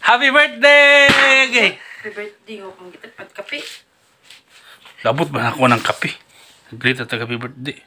Happy birthday! Happy birthday ko kung kita pagkape. Labot ba ako ng kape? Naglit at happy birthday.